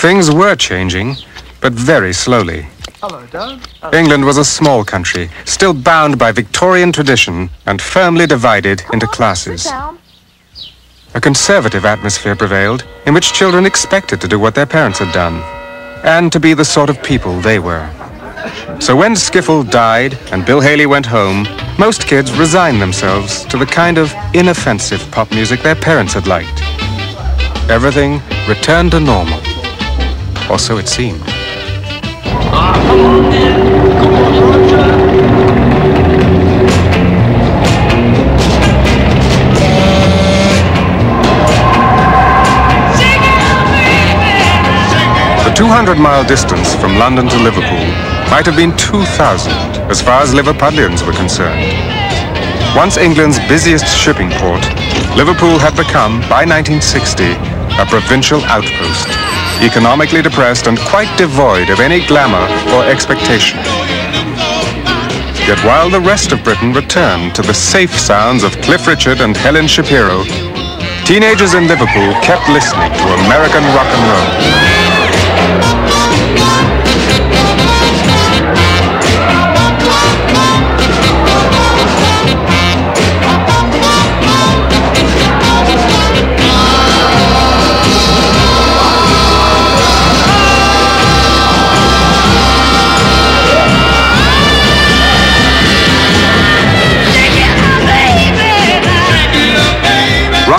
Things were changing, but very slowly. Hello, Dad. England was a small country, still bound by Victorian tradition and firmly divided into classes. A conservative atmosphere prevailed in which children expected to do what their parents had done and to be the sort of people they were. So when Skiffle died and Bill Haley went home, most kids resigned themselves to the kind of inoffensive pop music their parents had liked. Everything returned to normal. Or so it seemed. The 200-mile distance from London to Liverpool might have been 2,000 as far as Liverpudlians were concerned. Once England's busiest shipping port, Liverpool had become, by 1960, a provincial outpost, economically depressed and quite devoid of any glamour or expectation. Yet while the rest of Britain returned to the safe sounds of Cliff Richard and Helen Shapiro, teenagers in Liverpool kept listening to American rock and roll.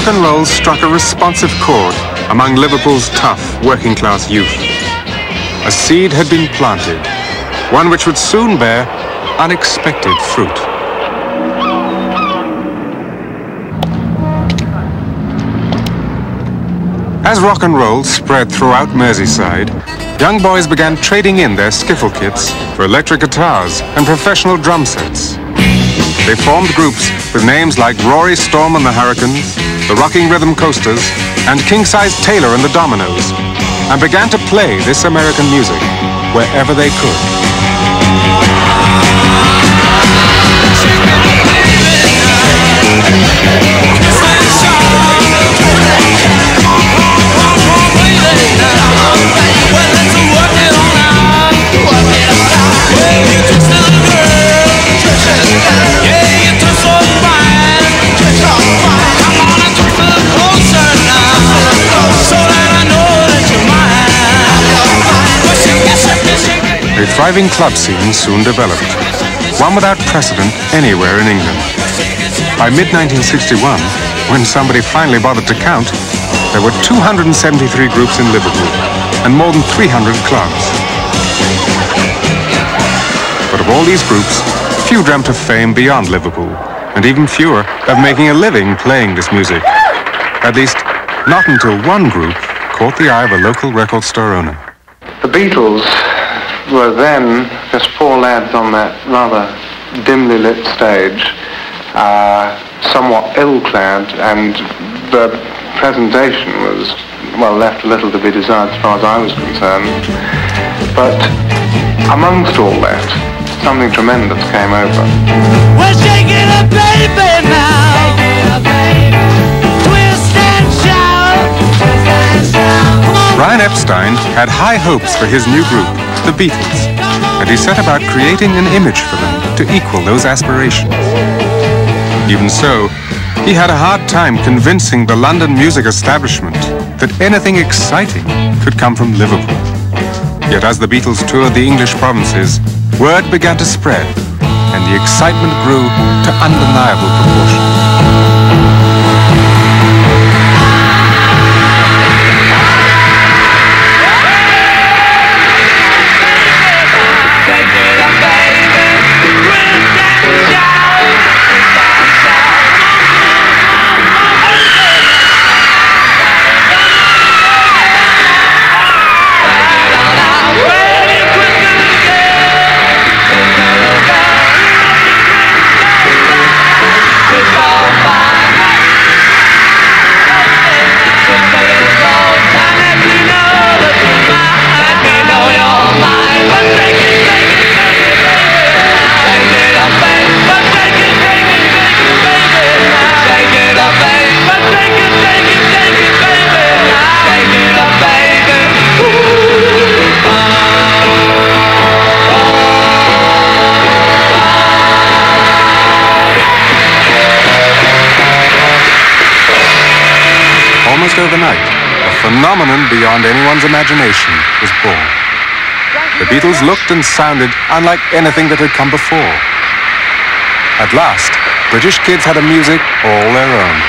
And roll struck a responsive chord among Liverpool's tough working class youth. A seed had been planted, one which would soon bear unexpected fruit. As rock and roll spread throughout Merseyside, young boys began trading in their skiffle kits for electric guitars and professional drum sets. They formed groups with names like Rory Storm and the Hurricanes, the Rocking Rhythm Coasters, and King Size Taylor and the Dominoes, and began to play this American music wherever they could. Thriving club scene soon developed, one without precedent anywhere in England. By mid-1961, when somebody finally bothered to count, there were 273 groups in Liverpool and more than 300 clubs. But of all these groups, few dreamt of fame beyond Liverpool, and even fewer of making a living playing this music. At least, not until one group caught the eye of a local record store owner. The Beatles were then just four lads on that rather dimly lit stage, uh, somewhat ill-clad, and the presentation was, well, left a little to be desired as far as I was concerned. But amongst all that, something tremendous came over. We're shaking up, baby, now. Twist and shout. Come Brian Epstein had high hopes for his new group, the Beatles, and he set about creating an image for them to equal those aspirations. Even so, he had a hard time convincing the London music establishment that anything exciting could come from Liverpool. Yet as the Beatles toured the English provinces, word began to spread, and the excitement grew to undeniable proportions. Overnight, a phenomenon beyond anyone's imagination was born. The Beatles looked and sounded unlike anything that had come before. At last, British kids had a music all their own.